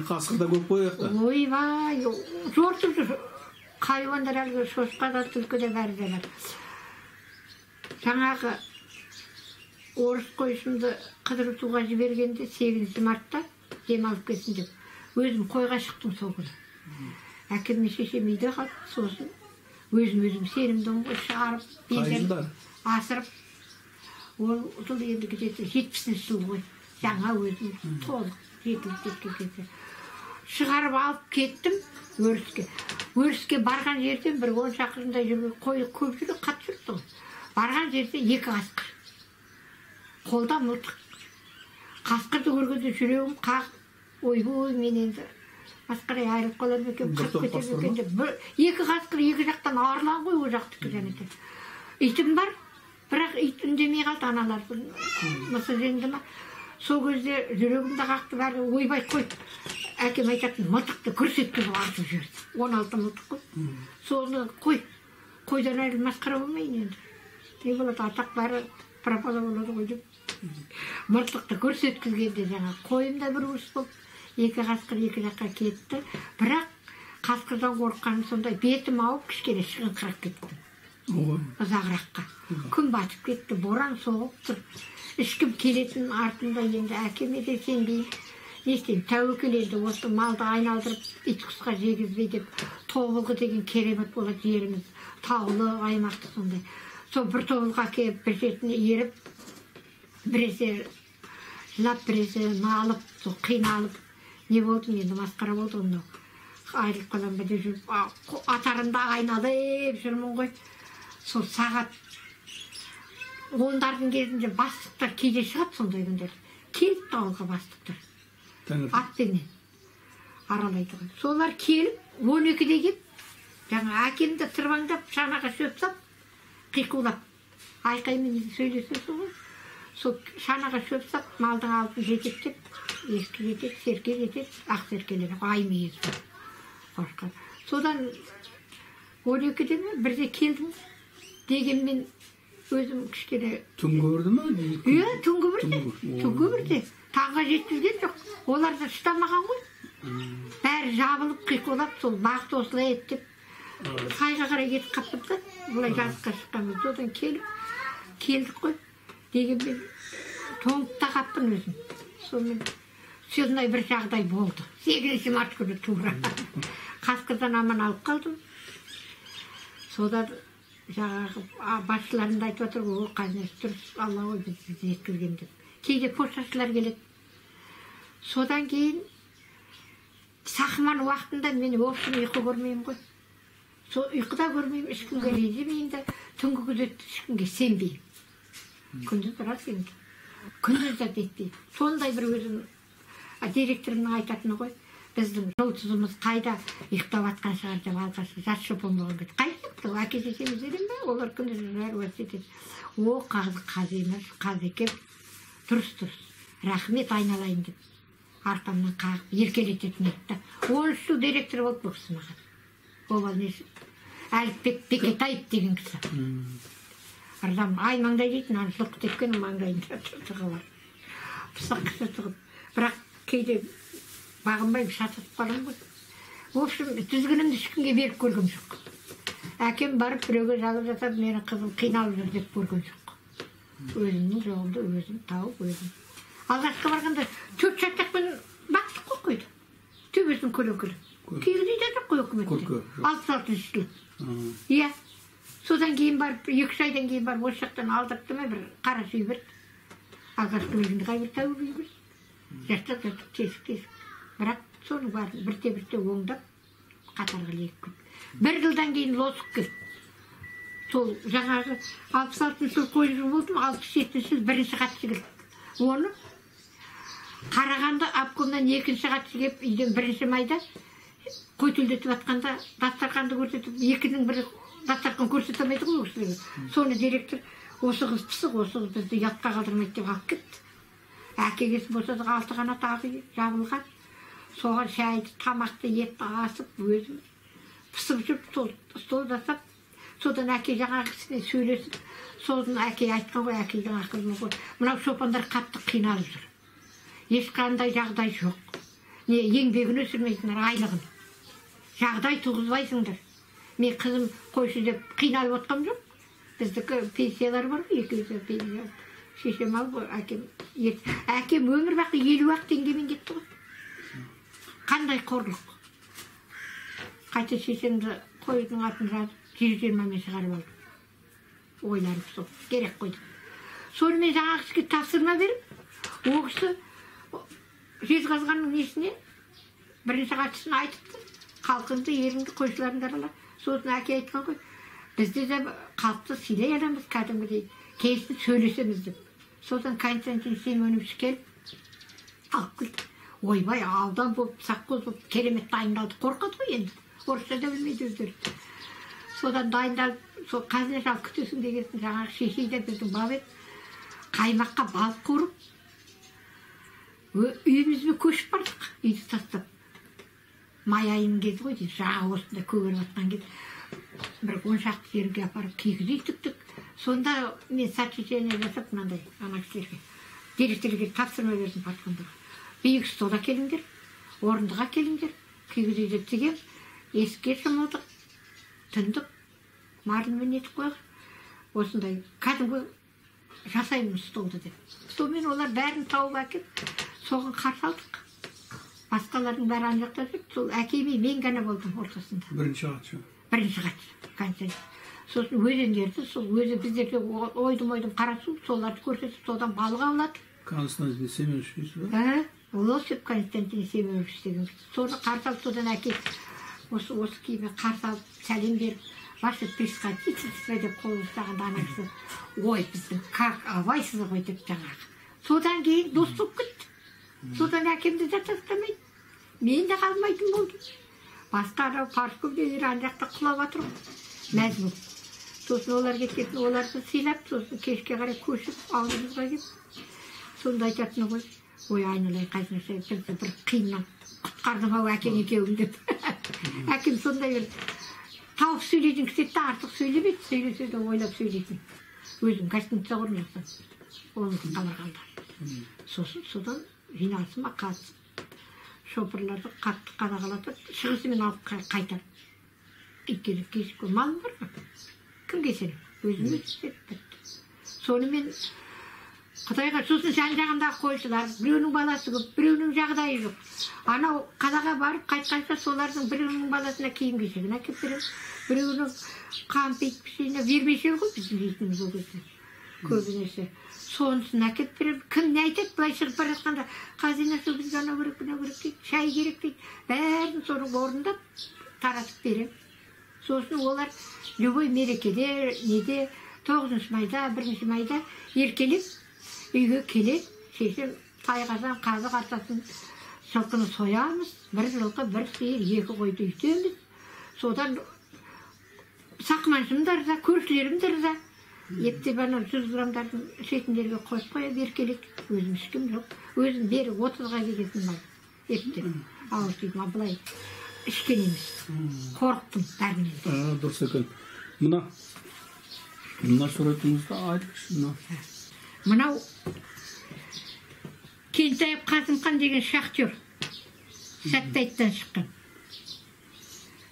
қасқыр да көп қой жақта. Ойбай жортып жүр хайуандар әлгі шошқа да түлкі де бәрі де бар. Жаңағы орыс қойшымды қыдыртуға жібергенде сегізінші мартта демалып келсін деп. Өзім қойға шықтым сол күні. Әкем мен шешем үйде қалды сосын өзім өзім сенімдімін ғой шығарып қай асырып. Ол жыл енді жетпісінші жыл ғой. Жаңа өзім толық. Шығарып алып кеттім өріске. Өріске барған жерден бір он шақырымдай жүрген қой көп жүреді қатты жүрді ғой барған жерде екі қасқыр. Қолда мылтық. Қасқырды көргенде жүрегім қағып ойбой мен енді масқара айырылып қалар ма екен Бір қырып кетер ме екен деп. Екі қасқыр екі жақтан арлан ғой ол жақтікі және де итім бар бірақ ит үндемей қалды аналар мысы жеңді ма? Сол кезде жүрегімді қақты бәрі ойбай қой. Әкем айтатын мылтықты гүрс еткізіп атып жіберді он алты мылтық қой. Соны қой. Қойдан айырылып масқара болмайын енді. Не болады атақ бәрі пропала болады ғой деп. Мылтықты гүрс еткізгенде жаңағы қойым да бір уыс болып екі қасқыр екі жаққа кетті. Бірақ қасқырдан қорыққаным сондай бетім ауып кішкене шығыңқырап кеттім ұзағыраққа. Күн батып кетті боран соғып тұр. Ешкім келетін артында енді әкеме де сенбеймін. Не істеймін тәуекел енді осы малды айналдырып ит құсқа жегізбей деп тобылғы деген керемет болады жеріміз. Таулы аймақты сондай. Сол бір тобылға келіп бір шетіне еріп біресе жылап біресе налып сол қиналып не болды енді масқара болды ғой мынау. Айырылып қалам ба деп жүріп атарында айналып жүрмін ғой сол сағат ондардың кезінде бастықтар кейде шығады сондай күндер келіпті ауылға бастықтар атпенен аралайды ғой солар келіп он екіде келіп жаңа әкемді тырбаңдап шанаға шөп сап қиқулап. Айқаймен сөйлесесің ғой сол шанаға шөп сап малдың алдын жетектеп ескі жетек серке жетек ақ серкелер ай мүйіз қошқар содан он екіде ме бірде келдім дегенмен өзім кішкене түн көрді ма иә түнгі бірде Түнгі, түнгі бірде таңға жеткізген жоқ олар да шыдамаған ғой бәрі жабылып қиқулап сол бағыт осылай еді деп сайға қарай кетіп қалыппыз да былай жазыққа шыққанбыз содан келіп келдік қой дегенмен тоңып та қалыппын өзім сонымен сондай бір жағдай болды сегізінші март күні тура қасқырдан аман алып қалдым содан жаңағы басшыларым да айтып жатыр ғой қазінесі дұрыс алла ғой бізді жеткізген деп кейде пошташылар келеді. Содан кейін сақман уақытында мен в общем ұйқы көрмеймін ғой. Сол ұйқыда көрмеймін ешкімге ренжімеймін да түнгі күзетті ешкімге сенбеймін. Күндіз рас енді. Күндіз де нетпеймін сондай бір өзім директорымның айтатыны ғой. Біздің жұлдызымыз қайда? Ұйықтап жатқан шығар деп алғаш жас шопан болған кезде сол әке шешеміз деген ба олар күндіз бәрі етеді о қазы қазы емес қазы екен дұрыс дұрыс. Рахмет айналайын деп. Арқамнан қағып еркелететін еді. Да оныншы жыл директор болды бұл кісі маған обал несі әліпбек бекетаев деген кісі. Ырзам аймаңдай дейтін ана жылқы тепкен маңдайында тыртығы бар. Пысық кісі тұғын бірақ кейде бағынбай шатасып қаламын ғой. В общем тізгінімді ешкімге беріп көргем жоқ. Әкем барып біреуге жалып жасап менің қызым қиналып жүр деп көрген жоқ. Өзімнің жолымды өзім тауып өзім. Алғашқы барғанда төрт шатақпен бақтық қой қойды. Төбесін көлеңкелі кигіз үй де жоқ қой үкіметте алпыс алтыншы жылы иә. Содан кейін барып екі үш айдан кейін барып осы жақтан алдыртты ма бір қара үй берді. Алғашқы өзімді қай бір тәуір үй берді жастық жастық тесік тесік. Бірақ соның бәрін бірте бірте оңдап қатарға ілігіп кетті бір жылдан кейін келді сол жаңағы алпыс алтыншы жылы колледж болдым алпыс жетінші жылы бірінші хатшы келді оны қарағанды обкомнан екінші хатшы келіп үйден бірінші майда қой төлдетіп жатқанда дастарханды көрсетіп екінің бірі дастархан көрсете алмайды ғой ол кісілерге соны директор осы қыз пысық осы қыз бізді ұятқа қалдырмайды деп алып кетті әкелгесі болса алты қанат үй жабылған соған шайды тамақты етті асып өзім пысып жүріп сол стол жасап содан әке жаңағы кісімен сөйлесіп сосын әке айтқан ғой әкенің ақылы ғой. Мынау шопандар қатты қиналып жүр. Ешқандай жағдай жоқ. Не еңбегін өсірмейсіңдер айлығын. Жағдай туғызбайсыңдар. Мен қызым қойшы деп қиналып отқам жоқ. Біздікі пенсиялар бар ғой екеуі пенсия. Шешем алып әкем әкем өмір бақи елу ақ теңгемен кетті ғой. Қандай қорлық. Қайта шешемді қойдың атын жазып жүз жиырмамен шығарып алдым ойланып сол керек қой деп сонымен жаңағы кісіге тапсырма беріп ол кісі жезқазғанның несіне бірінші хатшысына айтыпты халқыңды еліңді қойшыларыңды арала сосын әке айтқан ғой бізде де халықты сыйлай аламыз кәдімгідей келісіп сөйлесеміз деп содан константин семенович келіп алып келді ойбай аудан болып совхоз болып керемет дайындалды қорқады ғой енді орысша да білмейді өздері содан дайындалып сол қазір алып күтесің деген жаңағы шешей де біздің бап еді қаймаққа балық қуырып үйімізге көшіп бардық үйді тастап май айының кезі ғой дейді жағы осындай көгеріп жатқан кез бір он шақты жерге апарып кигіз үй тіктік сонда мен сочетание жасап мынандай ана кісілерге директорге тапсырма бердім патрондарға биік стол әкеліңдер орындық әкеліңдер кигіз үйді тігем есікке жамадық түндік марльмен нетіп қойдық осындай кәдімгі жасаймыз столды деп сонымен олар бәрін тауып әкеліп соған қарсы алдық. Басқалардың бәрі ана жақта жүрді сол әкеме мен ғана болдым ортасында. Бірінші хатшы бірінші хатшы концерт. Сосын өзендерді сол өзі біздерге о- ойдым ойдым қара су соларды көрсетіп содан балық аулады. Константин семенович дейсіз ба? Ә, лосев константин семенович деген. Соны қарсы алып содан әке осы осы күйме қарсы алып сәлем беріп ваше превосходительство деп қол ұстағанда ана кісі ой біздің как абайсыз ғой деп жаңағы. Содан кейін дос болып кетті. Содан әкемді де тастамайды. Мен де қалмайтын болдым. Басқа анау парткөмдегілер ана жақта құлап жатыр ғой. Мәз болып сосын олар кеткесін оларды сыйлап сосын кешке қарай көшіп ауылымызға келіп сонда айтатыны ғой ой айналайын бізді бір қиыннан құтқардың ау әкең екеуің деп әкем сондай бір тауық сөйлейтін кісі еді артық сөйлемейді сөйлесе де ойлап сөйлейтін. Өзім гостиница құрмын онысы қабырғалда сосын содан жиналысыма қатысып шопырларды қатты қадағалатып шығысымен алып қа- қайтарып өйткені кешкі малым бар ғой. Кімге сенемін? Өзім өзім істеп бітті сонымен құдайға сосын жан жағындағы қойшылар біреуінің баласы көп біреуінің жағдайы жоқ. Анау қалаға барып қайтқанша солардың біреуінің баласына киім кешегін әкеліп беремін. Біреуінің қампит пішені вермишель ғой біздің жейтініміз ол кезде. Көбінесе. Сонысын әкеліп беремін. Кім не айтады былай шығып бара жатқанда қазина су бізге анау керек мынау керек дейді шай керек дейді бәрін соның орындап таратып беремін. Сосын олар любой мерекеде неде тоғызыншы майда бірінші майда еркелеп үйге келеді шешем тайқазан қазы қарсасын жылқыны соямыз. Бір жылқы бір сиыр екі қойды үйтеміз содан сақманшым да ырза көршілерім де ырза ептеп ана жүз граммдардың ішетіндерге қойып қояды еркелейді өзім ішкім жоқ. Өзім бері отызға ептеп ауыз тиіп ал былай ішкен емес қорықтым бәрінен дұрыс екен мына мына суретіңізді айтыңызшы мына. Мынау кентаев қасымхан деген шахтер сәтбаевтан шыққан.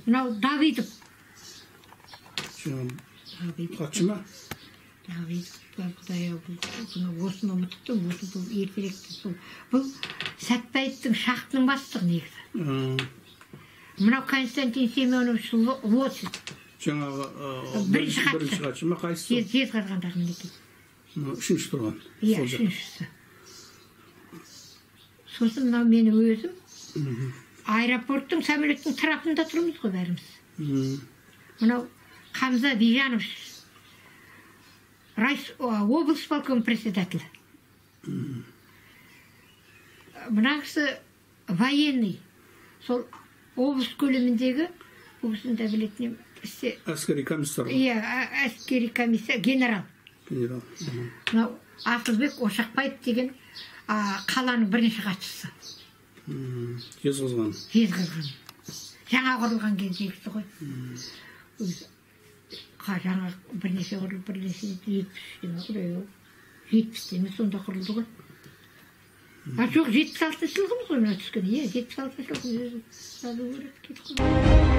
Мынау давидов хатшы ма? Давидов құдай ау бұны осыны ұмыттым осы бұл ертеректі сол. Бұл сәтбаевтың шахтының бастығы негізі. А, мынау константин семенович Ло- лосев жаңағы Бірінші хатшы. бірінші хатшы ма қайсысы? Жез- жезқазғандағы мінекей. Үшінші тұрған. Иә үшіншісі. Сосын мынау менің өзім аэропорттың самолеттің трапында тұрмыз ғой бәріміз. Мынау хамза бижанович райс о, облсполком председателі. Мына кісі военный. Сол облыс көлеміндегі бұл кісіні де білетін едім әскери комиссар иә әскери комиссия генерал. Генерал. Мынау асылбек ошақбаев деген қаланың бірінші хатшысы жезқазған жезқазған жаңа құрылған кездегісі ғой жаңа бірнеше құрылып бірнеше жетпіс үштен құдай ау жетпісте ме сонда құрылды ғой а жоқ жетпіс алтыншы жылғымыз ғой мына түскен иә жетпіс алтыншы жылғы жазу керек